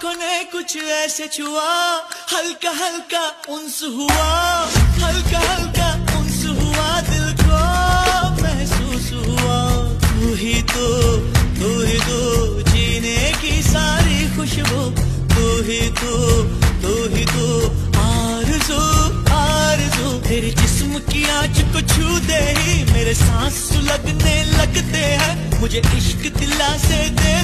आँखों ने कुछ ऐसे छुआ, हल्का हल्का उन्स हुआ, हल्का हल्का उन्स हुआ दिल को महसूस हुआ। तू ही तो तू ही तो जीने की सारी खुशबू। तू ही तो तू ही तो आरज़ू आरज़ू। तेरे जिस्म की आँच को छू दे ही, मेरे सांस लगने लगते हैं। मुझे इश्क दिला से दे